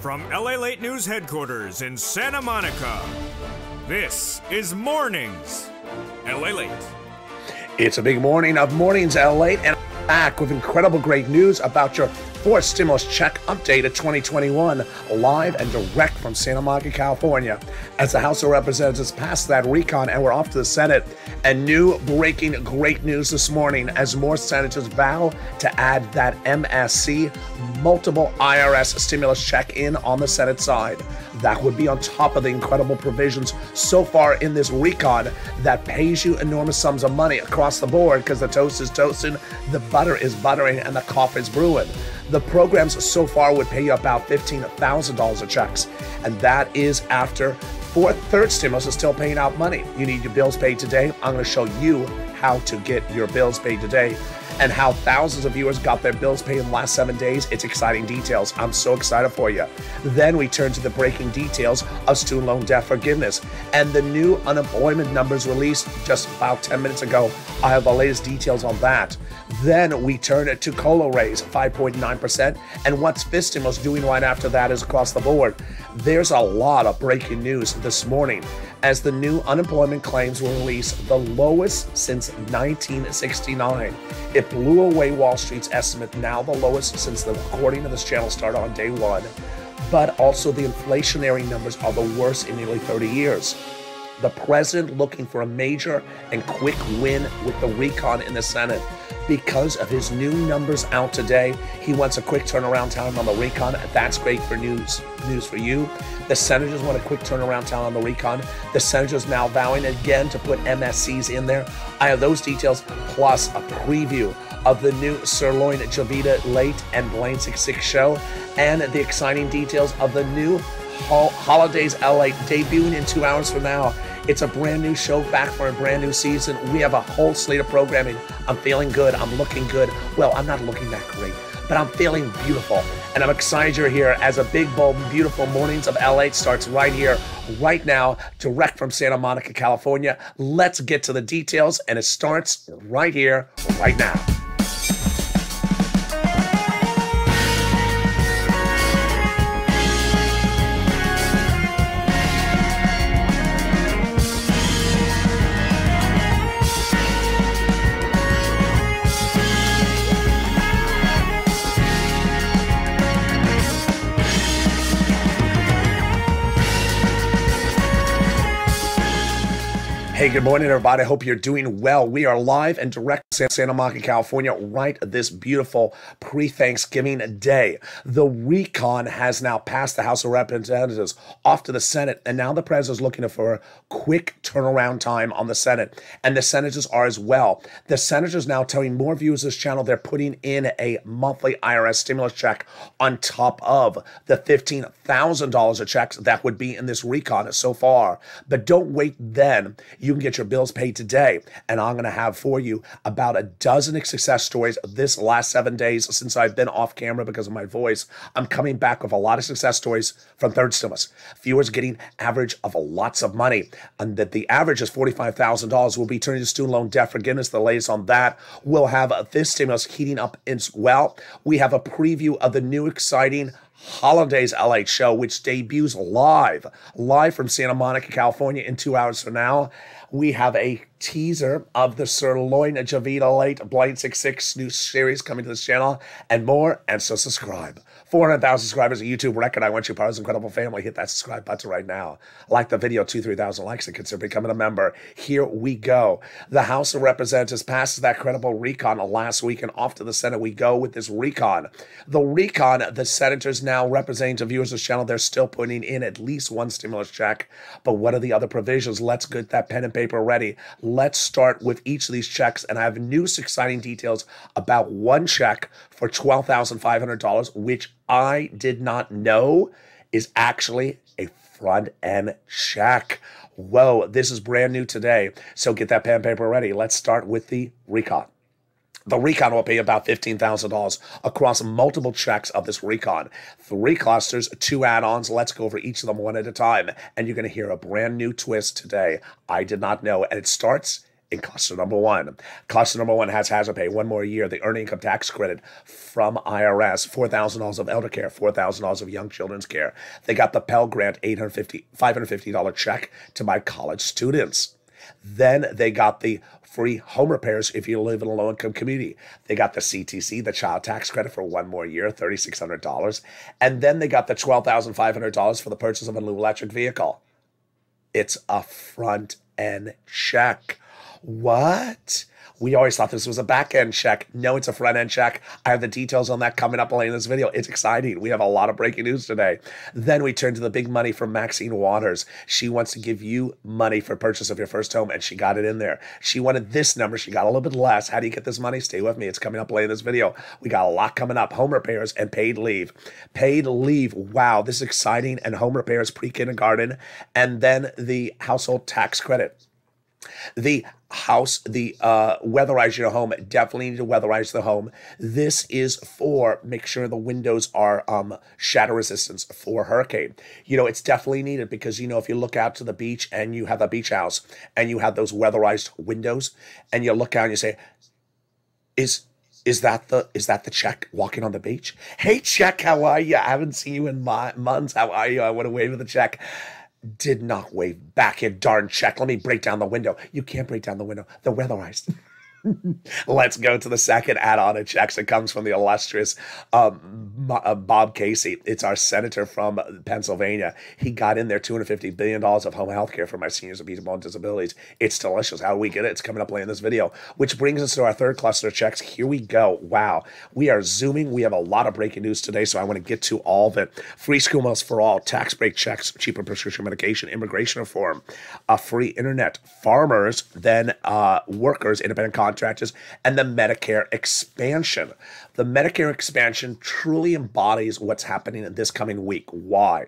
From LA Late News headquarters in Santa Monica, this is Mornings LA Late. It's a big morning of Mornings LA, Late, and I'm back with incredible great news about your fourth stimulus check update of 2021, live and direct from Santa Monica, California. As the House of Representatives passed that recon and we're off to the Senate, and new breaking great news this morning as more senators vow to add that MSC multiple IRS stimulus check in on the Senate side. That would be on top of the incredible provisions so far in this recon that pays you enormous sums of money across the board because the toast is toasting, the butter is buttering, and the coffee is brewing. The programs so far would pay you about $15,000 of checks, and that is after fourth, third stimulus is still paying out money. You need your bills paid today. I'm going to show you how to get your bills paid today and how thousands of viewers got their bills paid in the last seven days. It's exciting details. I'm so excited for you. Then we turn to the breaking details of student loan debt forgiveness and the new unemployment numbers released just about 10 minutes ago. I have the latest details on that. Then we turn to COLA raise, 5.9%, and what's fifth stimulus doing right after that is across the board. There's a lot of breaking news this morning as the new unemployment claims were released, the lowest since 1969. It blew away Wall Street's estimate, now the lowest since the recording of this channel started on day one. But also, the inflationary numbers are the worst in nearly 30 years the president looking for a major and quick win with the recon in the Senate. Because of his new numbers out today, he wants a quick turnaround time on the recon. That's great for news news for you. The senators want a quick turnaround time on the recon. The senators now vowing again to put MSCs in there. I have those details plus a preview of the new Sirloin Jovita Late and Blaine 66 show and the exciting details of the new Holidays LA debuting in two hours from now. It's a brand new show back for a brand new season. We have a whole slate of programming. I'm feeling good. I'm looking good. Well, I'm not looking that great, but I'm feeling beautiful. And I'm excited you're here as a big, bold, beautiful Mornings of LA starts right here, right now, direct from Santa Monica, California. Let's get to the details, and it starts right here, right now. Hey, good morning, everybody. I hope you're doing well. We are live and direct Santa Monica, California, right this beautiful pre Thanksgiving day. The recon has now passed the House of Representatives off to the Senate, and now the president is looking for a quick turnaround time on the Senate, and the senators are as well. The senators now telling more viewers this channel they're putting in a monthly IRS stimulus check on top of the $15,000 of checks that would be in this recon so far. But don't wait then. You can get your bills paid today. And I'm going to have for you about a dozen success stories this last seven days since I've been off camera because of my voice. I'm coming back with a lot of success stories from third stimulus. Viewers getting average of lots of money, and that the average is $45,000. We'll be turning to student loan debt forgiveness. The latest on that. We'll have this stimulus heating up as well. We have a preview of the new exciting Holidays LA show, which debuts live, live from Santa Monica, California, in two hours from now. We have a teaser of the Sirloin Jovita Late Blaine 66 new series coming to this channel and more. And so subscribe. 400,000 subscribers, a YouTube record. I want you part of this incredible family. Hit that subscribe button right now. Like the video, two, 3,000 likes, and consider becoming a member. Here we go. The House of Representatives passes that credible recon last week, and off to the Senate we go with this recon. The recon, the senators now representing to viewers of this channel, they're still putting in at least one stimulus check. But what are the other provisions? Let's get that pen and paper ready. Let's start with each of these checks, and I have new exciting details about one check for $12,500, which I did not know is actually a front end check. Whoa, this is brand new today. So get that pen paper ready. Let's start with the recon. The recon will pay about $15,000 across multiple checks of this recon. Three clusters, two add ons. Let's go over each of them one at a time. And you're going to hear a brand new twist today. I did not know. And it starts in cluster number one. Cluster number one has hazard pay, one more year, the earned income tax credit from IRS, $4,000 of elder care, $4,000 of young children's care. They got the Pell Grant $850, $550 check to my college students. Then they got the free home repairs if you live in a low income community. They got the CTC, the child tax credit for one more year, $3,600. And then they got the $12,500 for the purchase of a new electric vehicle. It's a front end check. What? We always thought this was a back end check. No, it's a front end check. I have the details on that coming up later in this video. It's exciting. We have a lot of breaking news today. Then we turn to the big money from Maxine Waters. She wants to give you money for purchase of your first home, and she got it in there. She wanted this number. She got a little bit less. How do you get this money? Stay with me. It's coming up later in this video. We got a lot coming up. Home repairs and paid leave. Paid leave. Wow, this is exciting. And home repairs pre kindergarten. And then the household tax credit. The house, the uh, weatherize your home, definitely need to weatherize the home. This is for make sure the windows are um, shatter resistance for hurricane. You know, it's definitely needed because, you know, if you look out to the beach and you have a beach house and you have those weatherized windows and you look out and you say, is is that the is that the check walking on the beach? Hey, check, how are you? I haven't seen you in my months. How are you? I want to wave with the check did not wave back, you darn check. Let me break down the window. You can't break down the window. The weatherized. Let's go to the second add-on of checks. It comes from the illustrious um, uh, Bob Casey. It's our senator from Pennsylvania. He got in there $250 billion of home health care for my seniors and people with disabilities. It's delicious. How do we get it? It's coming up later in this video, which brings us to our third cluster of checks. Here we go. Wow. We are zooming. We have a lot of breaking news today, so I want to get to all of it. Free school meals for all, tax break checks, cheaper prescription medication, immigration reform, a free internet, farmers, then uh, workers, independent contractors, and the Medicare expansion. The Medicare expansion truly embodies what's happening in this coming week. Why?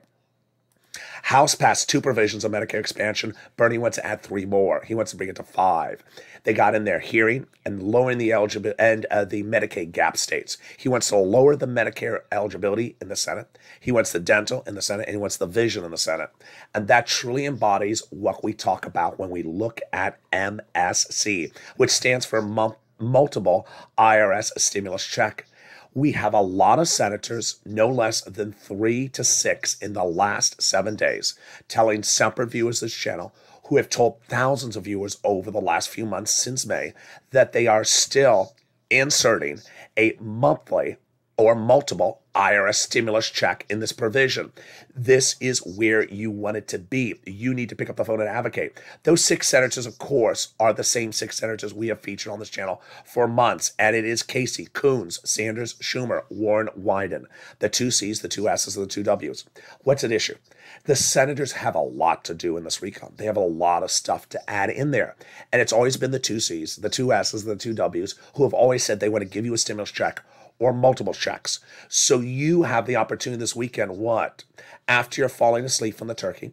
House passed two provisions of Medicare expansion. Bernie wants to add three more. He wants to bring it to five. They got in there hearing and lowering the eligibility and uh, the Medicaid gap states. He wants to lower the Medicare eligibility in the Senate. He wants the dental in the Senate, and he wants the vision in the Senate. And that truly embodies what we talk about when we look at MSC, which stands for multiple IRS stimulus check we have a lot of senators, no less than three to six in the last seven days, telling separate viewers this channel, who have told thousands of viewers over the last few months since May, that they are still inserting a monthly or multiple IRS stimulus check in this provision. This is where you want it to be. You need to pick up the phone and advocate. Those six senators, of course, are the same six senators we have featured on this channel for months. And it is Casey, Coons, Sanders, Schumer, Warren, Wyden. The two C's, the two S's, and the two W's. What's at issue? The senators have a lot to do in this recon. They have a lot of stuff to add in there. And it's always been the two C's, the two S's, and the two W's, who have always said they want to give you a stimulus check or multiple checks. So you have the opportunity this weekend, what? After you're falling asleep from the turkey,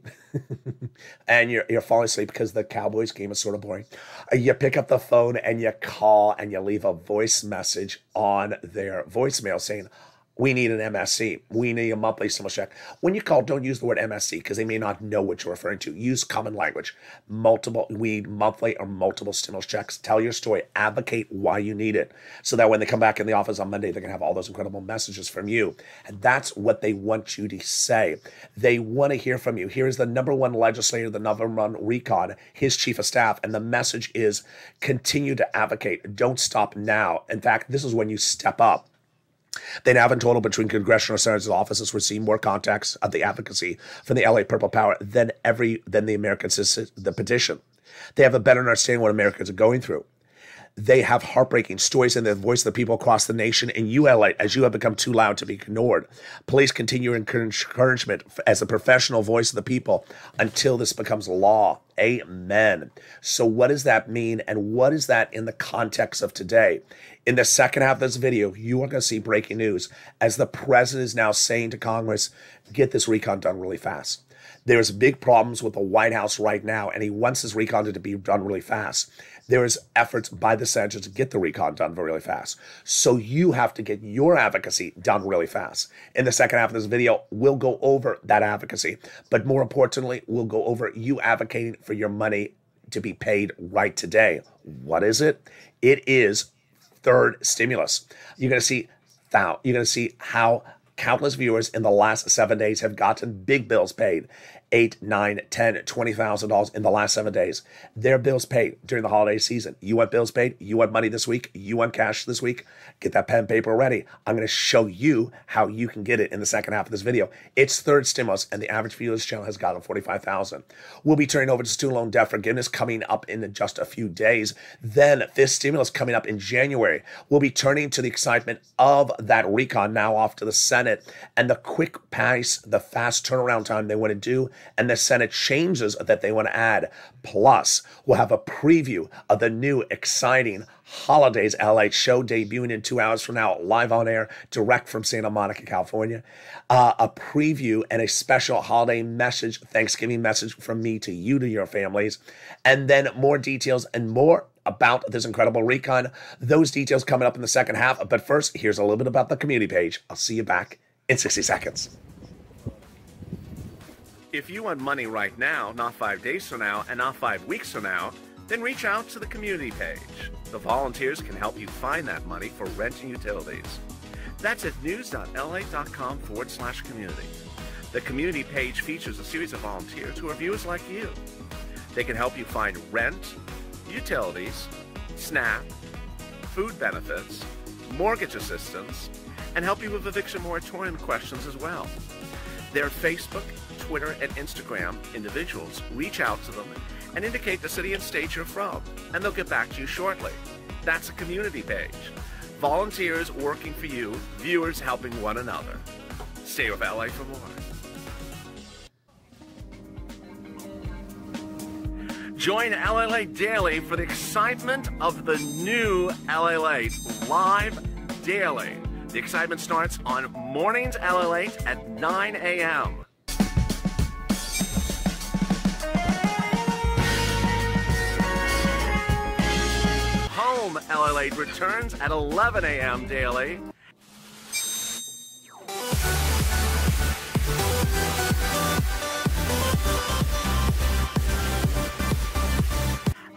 and you're, you're falling asleep because the Cowboys game is sort of boring, uh, you pick up the phone and you call and you leave a voice message on their voicemail saying, we need an MSC. We need a monthly stimulus check. When you call, don't use the word MSC because they may not know what you're referring to. Use common language. Multiple, we need monthly or multiple stimulus checks. Tell your story. Advocate why you need it. So that when they come back in the office on Monday, they're going to have all those incredible messages from you. And that's what they want you to say. They want to hear from you. Here's the number one legislator, the number one recon, his chief of staff. And the message is continue to advocate. Don't stop now. In fact, this is when you step up they now, in total, between congressional senators' offices, receive more contacts of the advocacy from the LA Purple Power than every than the American the petition. They have a better understanding what Americans are going through. They have heartbreaking stories and the voice of the people across the nation, and you, LA, as you have become too loud to be ignored. Please continue encouragement as a professional voice of the people until this becomes law. Amen. So, what does that mean, and what is that in the context of today? In the second half of this video, you are going to see breaking news as the president is now saying to Congress, get this recon done really fast. There's big problems with the White House right now, and he wants his recon to be done really fast. There is efforts by the senators to get the recon done really fast. So you have to get your advocacy done really fast. In the second half of this video, we'll go over that advocacy, but more importantly, we'll go over you advocating for your money to be paid right today. What is it? It is third stimulus. You're going to see. You're going to see how countless viewers in the last seven days have gotten big bills paid eight, nine, ten, twenty thousand dollars in the last seven days. Their bills paid during the holiday season. You want bills paid? You want money this week? You want cash this week? Get that pen and paper ready. I'm going to show you how you can get it in the second half of this video. It's third stimulus, and the average view of this channel has gotten forty-five thousand. We'll be turning over to student loan debt forgiveness coming up in just a few days. Then this stimulus coming up in January. We'll be turning to the excitement of that recon now off to the Senate and the quick pace, the fast turnaround time they want to do and the Senate changes that they want to add. Plus, we'll have a preview of the new exciting Holidays LA show debuting in two hours from now, live on air, direct from Santa Monica, California. Uh, a preview and a special holiday message, Thanksgiving message from me to you, to your families. And then more details and more about this incredible recon. Those details coming up in the second half. But first, here's a little bit about the community page. I'll see you back in 60 seconds. If you want money right now, not five days from now, and not five weeks from now, then reach out to the community page. The volunteers can help you find that money for rent and utilities. That's at news.lalate.com forward slash community. The community page features a series of volunteers who are viewers like you. They can help you find rent, utilities, SNAP, food benefits, mortgage assistance, and help you with eviction moratorium questions as well. Their Facebook, Twitter, and Instagram individuals, reach out to them and indicate the city and state you're from, and they'll get back to you shortly. That's a community page. Volunteers working for you, viewers helping one another. Stay with LA for more. Join LA Daily for the excitement of the new LA live daily. The excitement starts on mornings LA at 9 a.m. Home LA returns at 11 a.m. daily.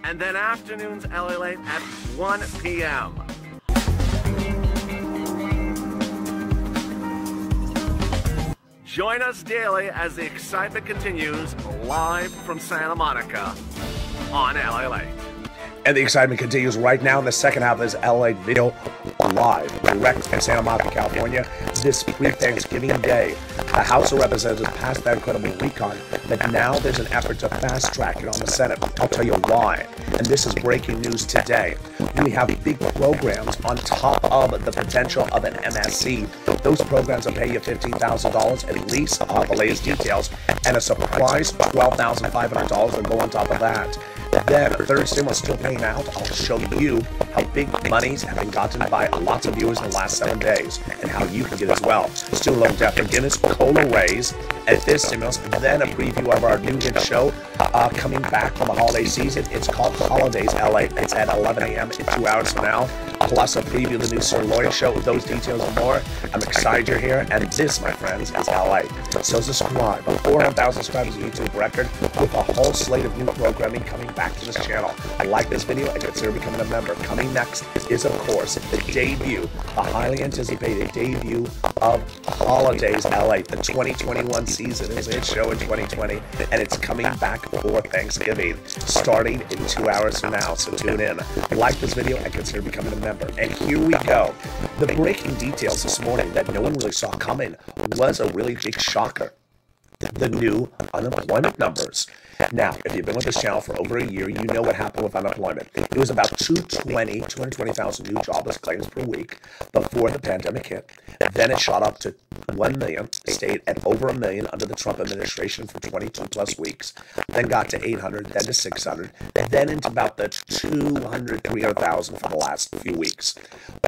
And then afternoons LA at 1 p.m. Join us daily as the excitement continues live from Santa Monica on LA Late. And the excitement continues right now in the second half of this LA video live, direct in Santa Monica, California, this pre-Thanksgiving day. The House of Representatives passed that incredible recon, but now there's an effort to fast-track it on the Senate. I'll tell you why. And this is breaking news today. We have big programs on top of the potential of an MSC. Those programs will pay you $15,000 at least, uh, the latest details, and a surprise $12,500 will go on top of that. Then, third stimulus still paying out. I'll show you how big monies have been gotten by lots of viewers in the last seven days and how you can get as well. Student loan debt forgiveness, COLA raise, at this stimulus, then a preview of our new hit show uh, coming back from the holiday season. It's called Holidays LA. It's at 11 a.m. in two hours from now. Plus a preview of the new Sir show with those details and more. I'm excited you're here, and this, my friends, is LA. So subscribe. 400,000 subscribers YouTube record with a whole slate of new programming coming back to this channel. I Like this video and consider becoming a member. Coming next is, of course, the debut, the highly anticipated debut of Holidays LA, the 2021 season is its show in 2020, and it's coming back for Thanksgiving, starting in two hours from now. So tune in, like this video, and consider becoming a member. And here we go. The breaking details this morning that no one really saw coming was a really big shocker the new unemployment numbers. Now, if you've been with this channel for over a year, you know what happened with unemployment. It was about 220, 220,000 new jobless claims per week before the pandemic hit. Then it shot up to 1 million, stayed at over a million under the Trump administration for 22 plus weeks, then got to 800, then to 600, then into about the 200, 300,000 for the last few weeks.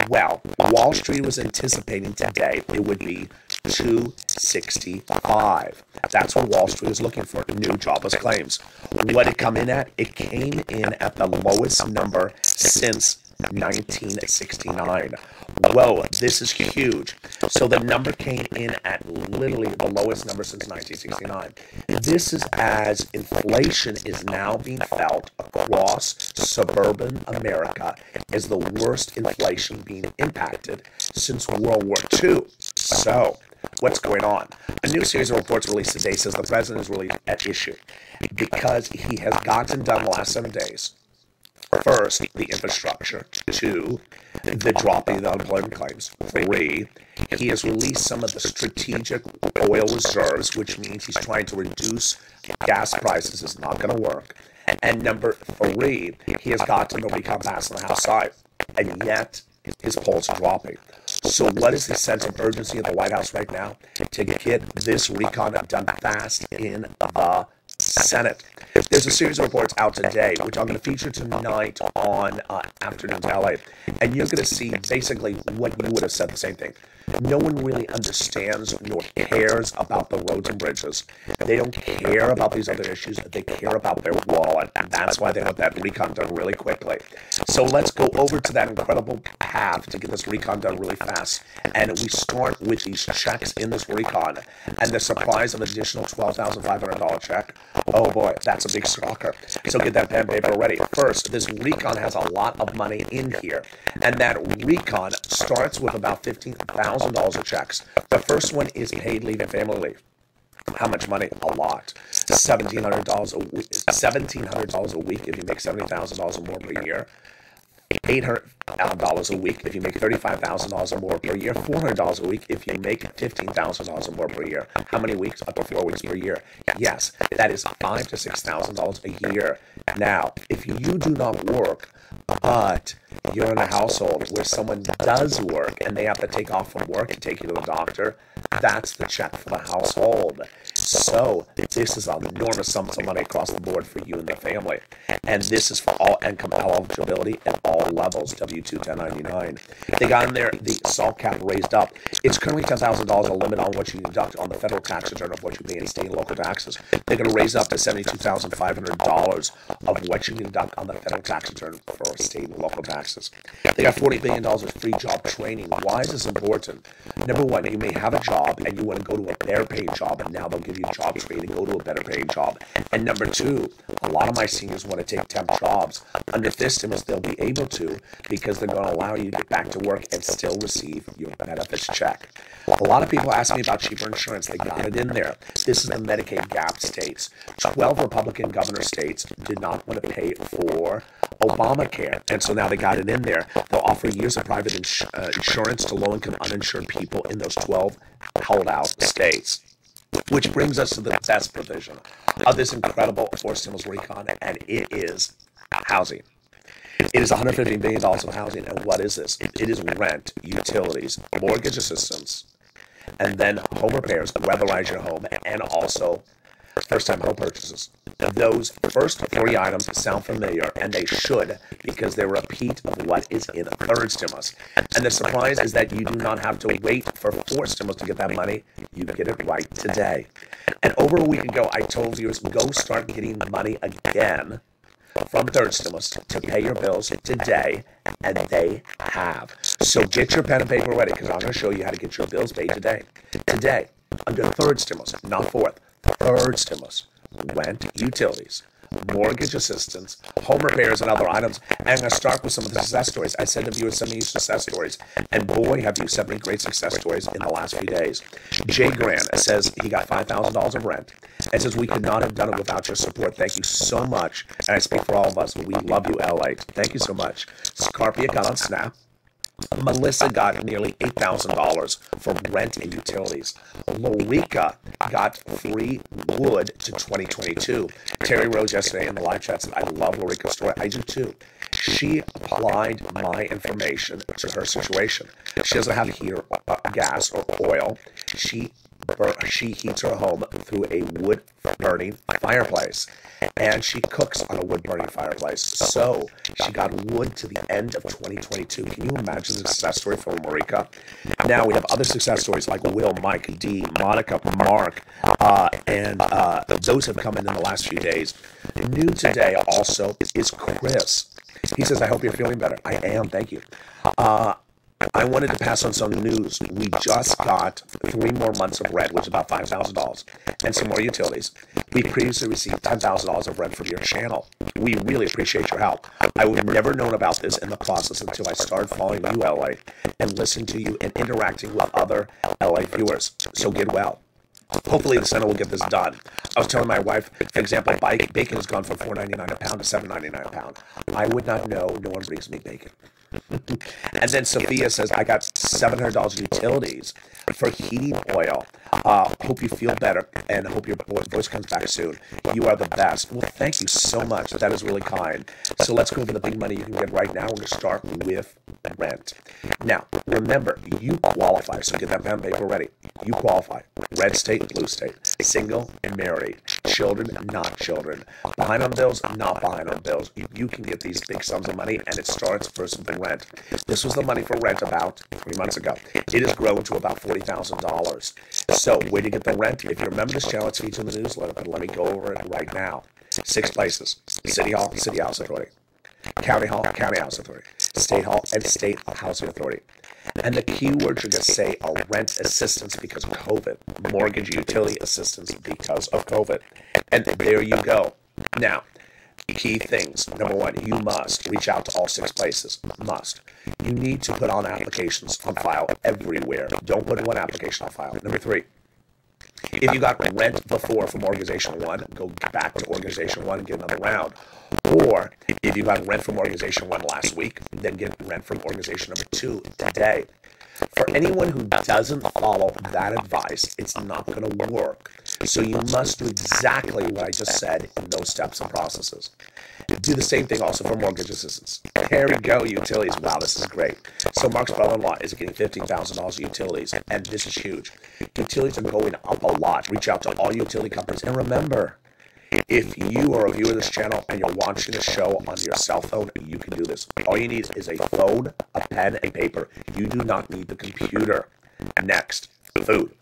Well, Wall Street was anticipating today it would be 265. That's what Wall Street is looking for, new jobless claims. What did it come in at? It came in at the lowest number since 1969. Whoa, this is huge. So the number came in at literally the lowest number since 1969. This is as inflation is now being felt across suburban America as the worst inflation being impacted since World War II. So, what's going on? A new series of reports released today says the president is really at issue because he has gotten done the last seven days First, the infrastructure. Two, the dropping of the unemployment claims. Three, he has released some of the strategic oil reserves, which means he's trying to reduce gas prices. It's not going to work. And number three, he has gotten the recon passed on the House side. And yet, his polls are dropping. So, what is the sense of urgency of the White House right now to get this recon done fast in the Senate. There's a series of reports out today, which I'm going to feature tonight on uh, Afternoon. And you're going to see basically what you would have said the same thing. No one really understands nor cares about the roads and bridges. They don't care about these other issues. They care about their wallet. And that's why they want that recon done really quickly. So let's go over to that incredible path to get this recon done really fast. And we start with these checks in this recon and the surprise of an additional $12,500 check. Oh boy, that's a big shocker. So get that pen paper ready. First, this recon has a lot of money in here. And that recon starts with about 15000 $1,000 of checks. The first one is paid leave and family leave. How much money? A lot. Seventeen hundred dollars a week. Seventeen hundred dollars a week if you make seventy thousand dollars or more per year. Eight hundred dollars a week if you make thirty-five thousand dollars or more per year. Four hundred dollars a week if you make fifteen thousand dollars or more per year. How many weeks? Up to four weeks per year. Yes, that is five to six thousand dollars a year. Now, if you do not work, but you're in a household where someone does work and they have to take off from work and take you to the doctor, that's the check for the household. So this is an enormous sum of money across the board for you and the family. And this is for all income eligibility at all levels, W-2 1099. They got in there the SALT cap raised up. It's currently $10,000 a limit on what you deduct on the federal tax return of what you pay in state and local taxes. They're going to raise up to $72,500 of what you can deduct on the federal tax return for state and local taxes. They got $40 billion of free job training. Why is this important? Number one, you may have a job and you want to go to a better paid job, and now they'll give you job training, go to a better paying job. And number two, a lot of my seniors want to take temp jobs. Under this stimulus, they'll be able to because they're going to allow you to get back to work and still receive your benefits check. A lot of people ask me about cheaper insurance. They got it in there. This is the Medicaid gap states. 12 Republican governor states did not want to pay for Obamacare. And so now they got it in there. They'll offer years of private ins- uh, insurance to low income uninsured people in those 12 held out states. Which brings us to the best provision of this incredible fourth stimulus recon, and it is housing. It is $150 billion of housing. And what is this? It is rent, utilities, mortgage assistance, and then home repairs, weatherize your home, and also first time home purchases. Those first three items sound familiar, and they should, because they're a repeat of what is in the third stimulus. And the surprise is that you do not have to wait for four stimulus to get that money. You get it right today. And over a week ago, I told viewers, go start getting the money again from third stimulus to pay your bills today, and they have. So get your pen and paper ready, because I'm going to show you how to get your bills paid today. Today, under third stimulus, not fourth third stimulus rent, utilities, mortgage assistance, home repairs, and other items. And I'm going to start with some of the success stories. I sent to viewers some of these success stories, and boy, have you me great success stories in the last few days. Jay Grant says he got $5,000 of rent and says we could not have done it without your support. Thank you so much. And I speak for all of us. We love you, LA. Thank you so much. Scarpia got on Snap. Melissa got nearly $8,000 for rent and utilities. Lorica got free wood to 2022. Terry Rose yesterday in the live chat said, I love Lorica's story. I do too. She applied my information to her situation. She doesn't have hear uh, gas or oil. She she heats her home through a wood burning fireplace and she cooks on a wood burning fireplace. So she got wood to the end of 2022. Can you imagine the success story for Marika? Now we have other success stories like Will, Mike, D, Monica, Mark, uh, and uh, those have come in in the last few days. New today also is Chris. He says, I hope you're feeling better. I am. Thank you. Uh, I wanted to pass on some news. We just got three more months of rent, which is about $5,000, and some more utilities. We previously received $10,000 of rent from your channel. We really appreciate your help. I would have never known about this in the process until I started following you, LA, and listening to you and interacting with other LA viewers. So get well. Hopefully the center will get this done. I was telling my wife, for example, bacon has gone from $4.99 a pound to $7.99 a pound. I would not know. No one brings me bacon. And then Sophia says, I got $700 in utilities for heating oil. Uh, hope you feel better and hope your voice comes back soon. You are the best. Well, thank you so much. That is really kind. So let's go over the big money you can get right now. We're going to start with rent. Now, remember, you qualify. So get that pen paper ready. You qualify. Red state, blue state. Single, and married. Children, not children. Behind on bills, not behind on bills. You, can get these big sums of money and it starts first with rent. This was the money for rent about three months ago. It has grown to about $40,000. So, where to get the rent? If you remember this channel, it's featured in the newsletter, but let me go over it right now. Six places City Hall, City House Authority, County Hall, County House Authority, State Hall, and State Housing Authority. And the keywords you're going to say are rent assistance because of COVID, mortgage utility assistance because of COVID. And there you go. Now, key things. Number one, you must reach out to all six places. Must. You need to put on applications on file everywhere. Don't put one application on file. Number three, if you got rent before from organization one, go back to organization one and get another round. Or if you got rent from organization one last week, then get rent from organization number two today. For anyone who doesn't follow that advice, it's not going to work. So you must do exactly what I just said in those steps and processes. Do the same thing also for mortgage assistance. Here we go, utilities. Wow, this is great. So Mark's brother-in-law is getting $15,000 utilities, and this is huge. Utilities are going up a lot. Reach out to all utility companies. And remember, if you are a viewer of this channel and you're watching the show on your cell phone, you can do this. All you need is a phone, a pen, a paper. You do not need the computer. Next, food.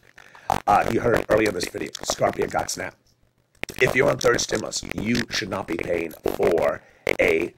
Uh, you heard earlier in this video, Scorpio got snap. If you're on third stimulus, you should not be paying for a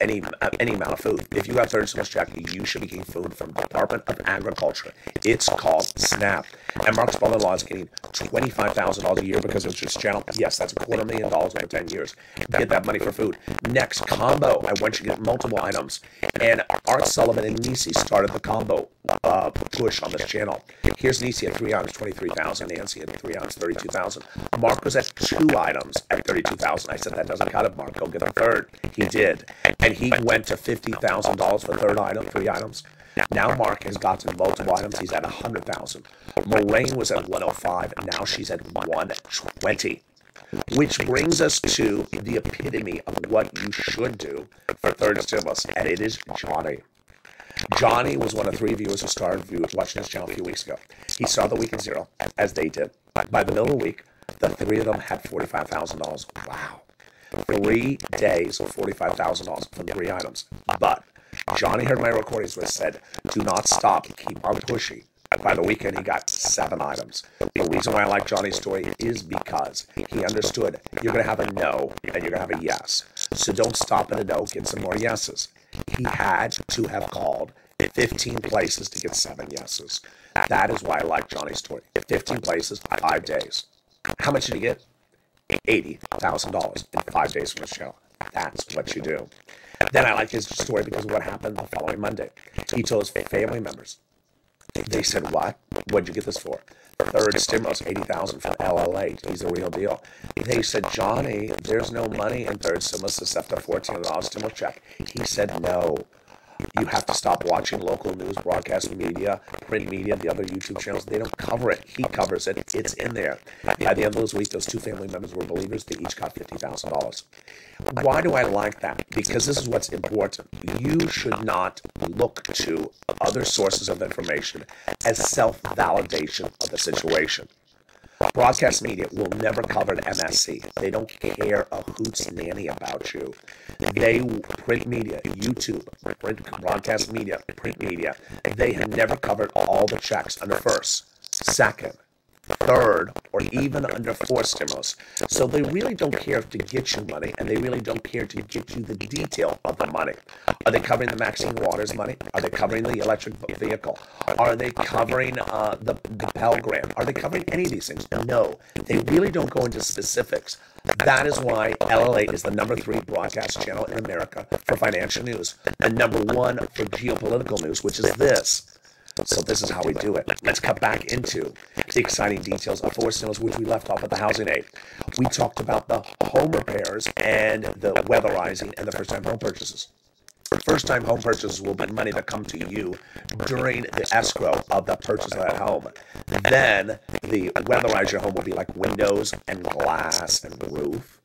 any uh, any amount of food. If you got third stimulus check, you should be getting food from Department of Agriculture. It's called SNAP. And Mark's brother-in-law is getting twenty-five thousand dollars a year because of this channel. Yes, that's a quarter million dollars over ten years. Get that money for food. Next combo, I want you to get multiple items. And Art Sullivan and Nisi started the combo uh, push on this channel. Here's Nisi at three items, twenty-three thousand. Nancy at three items, thirty-two thousand. Mark was at two items at thirty-two thousand. I said that doesn't cut it, Mark. Go get a third. He did and he went to fifty thousand dollars for third item, three items. Now Mark has gotten multiple items. He's at a hundred thousand. Moraine was at 105. and now she's at one twenty. Which brings us to the epitome of what you should do for third stimulus, and it is Johnny. Johnny was one of three viewers who started watching this channel a few weeks ago. He saw the week weekend zero, as they did. By the middle of the week, the three of them had $45,000. Wow three days for $45,000 from three items. But Johnny heard my recordings where said, do not stop, keep on pushing. By the weekend, he got seven items. The reason why I like Johnny's story is because he understood you're going to have a no and you're going to have a yes. So don't stop at a no, get some more yeses. He had to have called 15 places to get seven yeses. That is why I like Johnny's story. 15 places, five days. How much did he get? $80,000 in five days from the show. That's what you do. Then I like his story because of what happened the following Monday. He told his family members. They said, what? What'd you get this for? Third stimulus, 80000 from LLA. He's a real deal. They said, Johnny, there's no money in third stimulus except a $1,400 stimulus check. He said, no. You have to stop watching local news, broadcast media, print media, the other YouTube channels. They don't cover it. He covers it. It's in there. By the end of those week, those two family members were believers. They each got $50,000. Why do I like that? Because this is what's important. You should not look to other sources of information as self validation of the situation. Broadcast media will never cover an MSC. They don't care a hoot's nanny about you. They print media, YouTube, print broadcast media, print media. They have never covered all the checks under first, second, third or even under four stimulus. So they really don't care to get you money and they really don't care to get you the detail of the money. Are they covering the Maxine Waters money? Are they covering the electric vehicle? Are they covering uh, the, the Pell Grant? Are they covering any of these things? No, they really don't go into specifics. That is why LLA is the number three broadcast channel in America for financial news and number one for geopolitical news, which is this. So this is how we do it. Let's cut back into the exciting details of four stimulus, which we left off at the housing aid. We talked about the home repairs and the weatherizing and the first-time home purchases. First-time home purchases will be money that come to you during the escrow of the purchase of that home. Then the weatherize your home will be like windows and glass and roof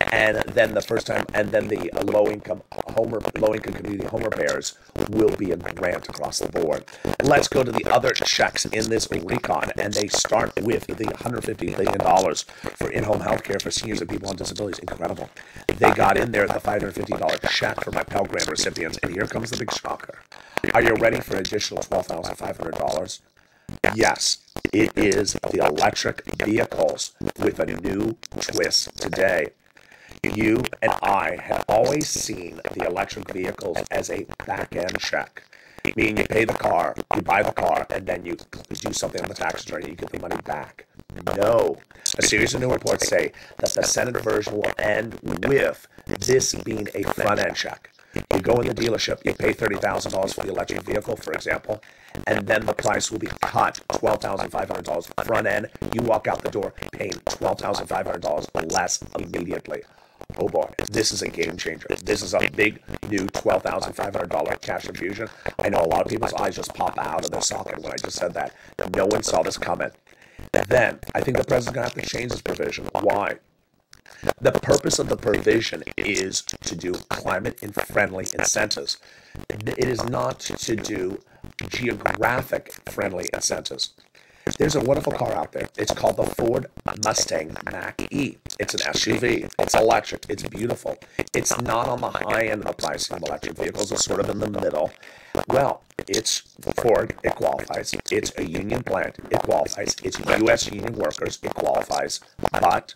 and then the first time, and then the low income home low income community home repairs will be a grant across the board. Let's go to the other checks in this recon, and they start with the 150 billion dollars for in-home health care for seniors and people on disabilities. Incredible. They got in there the 550 dollar check for my Pell Grant recipients, and here comes the big shocker. Are you ready for an additional twelve thousand five hundred dollars? Yes, it is the electric vehicles with a new twist today you and I have always seen the electric vehicles as a back end check. Meaning you pay the car, you buy the car, and then you do something on the tax return and you get the money back. No. A series of new reports say that the Senate version will end with this being a front end check. You go in the dealership, you pay $30,000 for the electric vehicle, for example, and then the price will be cut $12,500 front end. You walk out the door paying $12,500 less immediately. Oh boy, this is a game changer. This is a big new $12,500 cash infusion. I know a lot of people's eyes just pop out of their socket when I just said that. No one saw this coming. Then I think the president's going to have to change this provision. Why? The purpose of the provision is to do climate and friendly incentives. It is not to do geographic friendly incentives. There's a wonderful car out there. It's called the Ford Mustang Mach E. It's an SUV. It's electric. It's beautiful. It's not on the high end of pricing of electric vehicles. It's sort of in the middle. Well, it's Ford. It qualifies. It's a union plant. It qualifies. It's U.S. union workers. It qualifies. But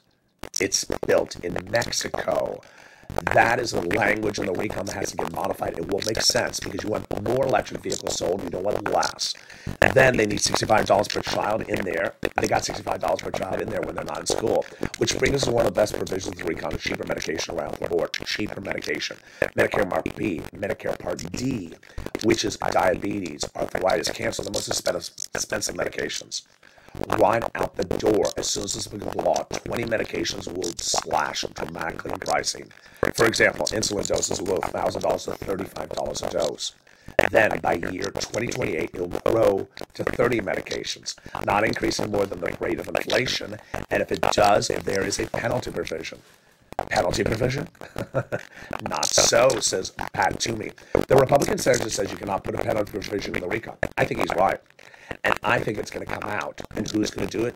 it's built in Mexico. That is the language and the recon that has to get modified. It will make sense because you want more electric vehicles sold. You don't want less. And then they need $65 per child in there. They got $65 per child in there when they're not in school, which brings us to one of the best provisions of recon, cheaper medication around the board. Cheaper medication. Medicare Part B, Medicare Part D, which is diabetes, arthritis, cancer, the most expensive medications right out the door as soon as this becomes law. 20 medications will slash dramatically in pricing. For example, insulin doses will go $1,000 to $35 a dose. Then by year 2028, it'll grow to 30 medications, not increasing more than the rate of inflation. And if it does, if there is a penalty provision. Penalty provision? Not so, says Pat Toomey. The Republican senator says you cannot put a penalty provision in the recon. I think he's right. And I think it's going to come out. And who's going to do it?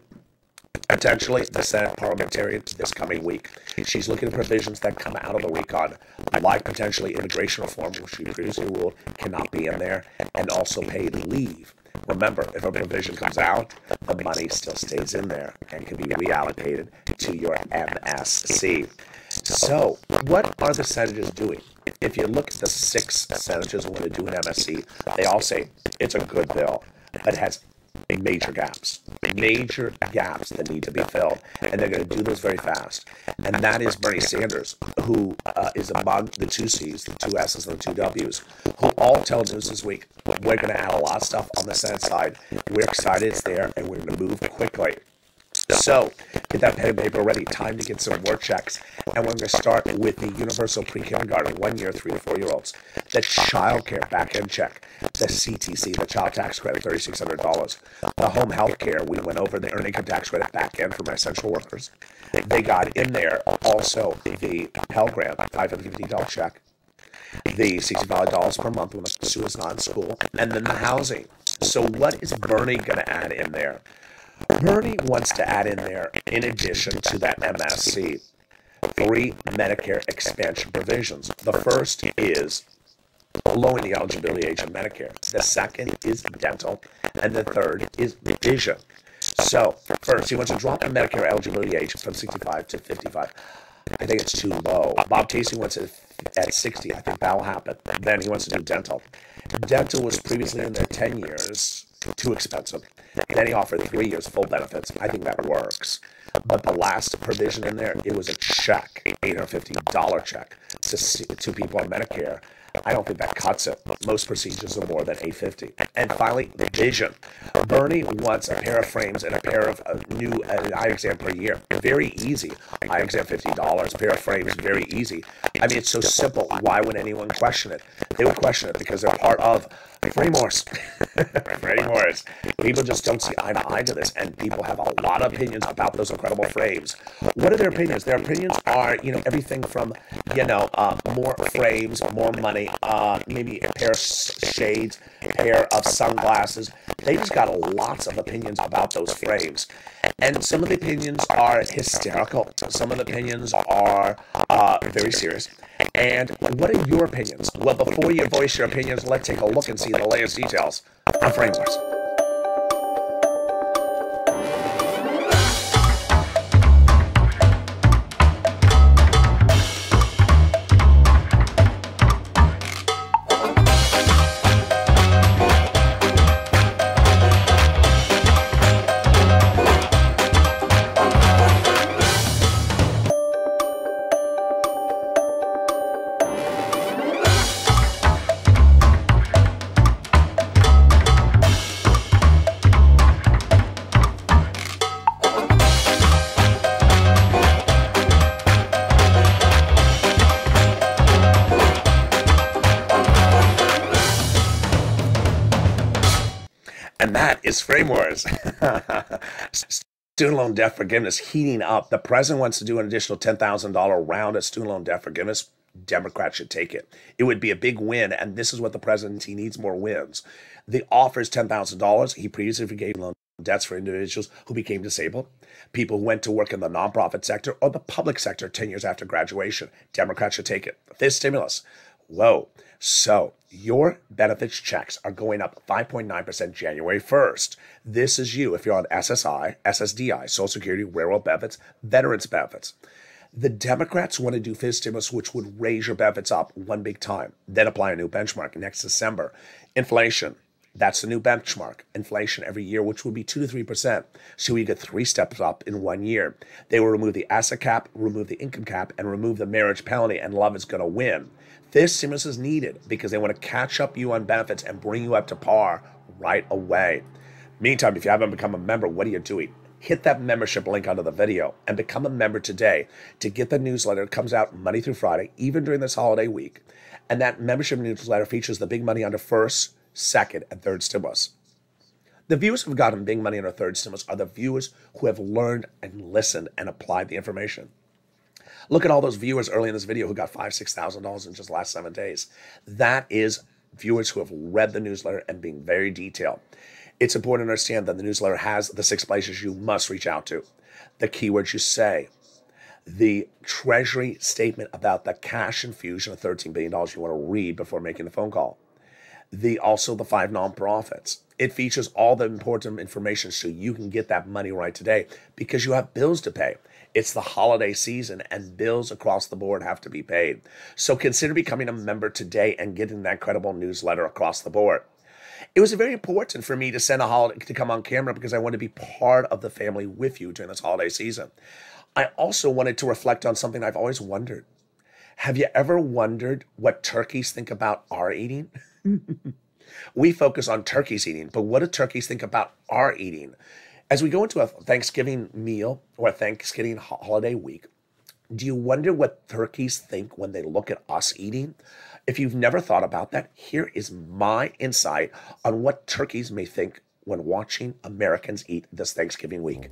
Potentially the Senate parliamentarian this coming week. She's looking at provisions that come out of the week recon, like potentially immigration reform, which she previously ruled cannot be in there, and also paid leave. Remember, if a provision comes out, the money still stays in there and can be reallocated to your MSC. So, what are the senators doing? If you look at the six senators who want to do an MSC, they all say it's a good bill but has major gaps, major gaps that need to be filled, and they're going to do this very fast. And that is Bernie Sanders, who uh, is among the two C's, the two S's, and the two W's, who all tell us this week we're going to add a lot of stuff on the Senate side. We're excited it's there, and we're going to move quickly. So, get that pen and paper ready. Time to get some more checks. And we're going to start with the universal pre-kindergarten, one year, three to four year olds. The child care back end check, the CTC, the child tax credit, $3,600. The home health care, we went over the earning income tax credit back end for my essential workers. They got in there also the Pell Grant, $550 check, the $65 per month when the student is not in school, and then the housing. So, what is Bernie going to add in there? Bernie wants to add in there, in addition to that MSC, three Medicare expansion provisions. The first is lowering the eligibility age of Medicare. The second is dental, and the third is vision. So, first, he wants to drop the Medicare eligibility age from 65 to 55. I think it's too low. Bob Casey wants it at 60. I think that'll happen. Then he wants to do dental. Dental was previously in there 10 years, too expensive. And then he offered three years full benefits. I think that works. But the last provision in there, it was a check, $850 check to, to people on Medicare I don't think that cuts it. Most procedures are more than 850. And finally, vision. Bernie wants a pair of frames and a pair of uh, new uh, eye exam per year. Very easy. Eye exam $50. Pair of frames, very easy. I mean, it's so simple. Why would anyone question it? They would question it because they're part of Freddie Morris. Freddie Morris. People just don't see eye to eye to this, and people have a lot of opinions about those incredible frames. What are their opinions? Their opinions are, you know, everything from, you know, uh, more frames, more money, uh, maybe a pair of shades, a pair of sunglasses. They just got lots of opinions about those frames. And some of the opinions are hysterical. Some of the opinions are uh, very serious. And what are your opinions? Well, before you voice your opinions, let's take a look and see the latest details on Frameworks. Is frame wars. student loan debt forgiveness heating up. The president wants to do an additional $10,000 round of student loan debt forgiveness. Democrats should take it. It would be a big win, and this is what the president he needs more wins. The offer is $10,000. He previously forgave loan debts for individuals who became disabled, people who went to work in the nonprofit sector or the public sector 10 years after graduation. Democrats should take it. This stimulus, whoa. So your benefits checks are going up 5.9% January 1st. This is you if you're on SSI, SSDI, Social Security, Railroad benefits, Veterans benefits. The Democrats want to do fifth stimulus, which would raise your benefits up one big time, then apply a new benchmark next December. Inflation, that's the new benchmark. Inflation every year, which would be 2 to 3%. So you get three steps up in one year. They will remove the asset cap, remove the income cap, and remove the marriage penalty, and love is going to win. This stimulus is needed because they want to catch up you on benefits and bring you up to par right away. Meantime, if you haven't become a member, what are you doing? Hit that membership link under the video and become a member today to get the newsletter. It comes out Monday through Friday, even during this holiday week. And that membership newsletter features the big money under first, second, and third stimulus. The viewers who've gotten big money under third stimulus are the viewers who have learned and listened and applied the information. Look at all those viewers early in this video who got five, six thousand dollars in just last seven days. That is viewers who have read the newsletter and being very detailed. It's important to understand that the newsletter has the six places you must reach out to, the keywords you say, the Treasury statement about the cash infusion of $13 billion you want to read before making the phone call. The also the five nonprofits. It features all the important information so you can get that money right today because you have bills to pay. It's the holiday season and bills across the board have to be paid. So consider becoming a member today and getting that credible newsletter across the board. It was very important for me to send a holiday to come on camera because I wanted to be part of the family with you during this holiday season. I also wanted to reflect on something I've always wondered. Have you ever wondered what turkeys think about our eating? we focus on turkeys eating, but what do turkeys think about our eating? As we go into a Thanksgiving meal or a Thanksgiving holiday week, do you wonder what turkeys think when they look at us eating? If you've never thought about that, here is my insight on what turkeys may think when watching Americans eat this Thanksgiving week.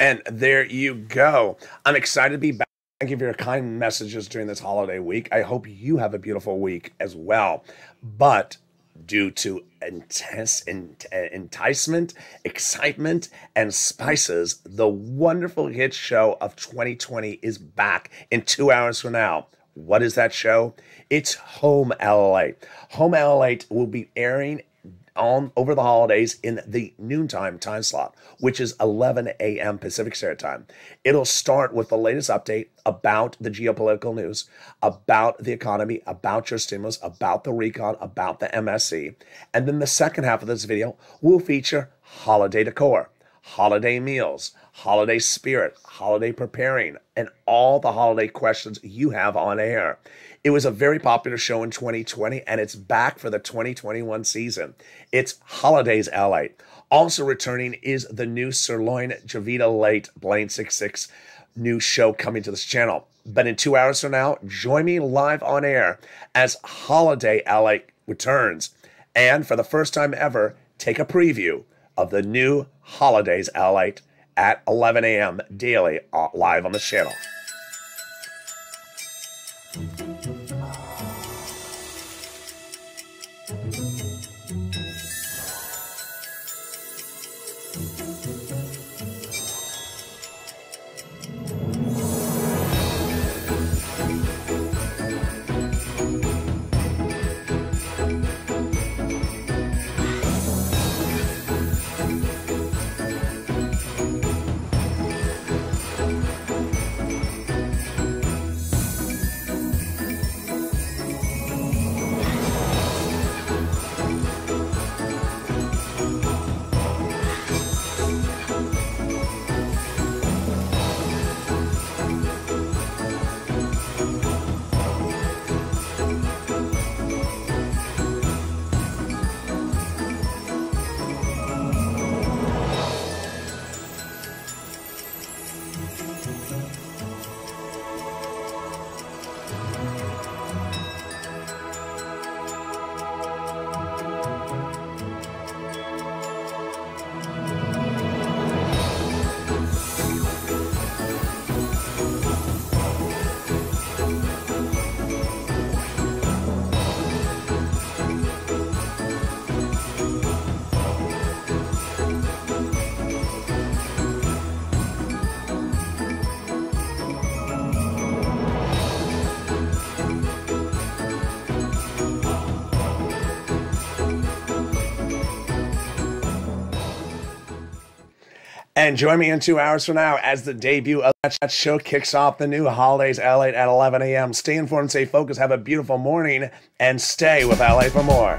And there you go. I'm excited to be back. Thank you for your kind messages during this holiday week. I hope you have a beautiful week as well. But due to intense enticement, excitement, and spices, the wonderful hit show of 2020 is back in two hours from now. What is that show? It's Home LA. Home LA will be airing on over the holidays in the noontime time slot, which is 11 a.m. Pacific Standard Time. It'll start with the latest update about the geopolitical news, about the economy, about your stimulus, about the recon, about the MSC. And then the second half of this video will feature holiday decor, holiday meals, holiday spirit, holiday preparing, and all the holiday questions you have on air. It was a very popular show in 2020, and it's back for the 2021 season. It's Holidays LA. Also returning is the new Sirloin Javita Late Blaine 66 new show coming to this channel. But in two hours from now, join me live on air as Holiday LA returns. And for the first time ever, take a preview of the new Holidays LA at 11 a.m. daily uh, live on the channel. And join me in two hours from now as the debut of that show kicks off the new holidays LA at 11 a.m. Stay informed, stay focused, have a beautiful morning, and stay with LA for more.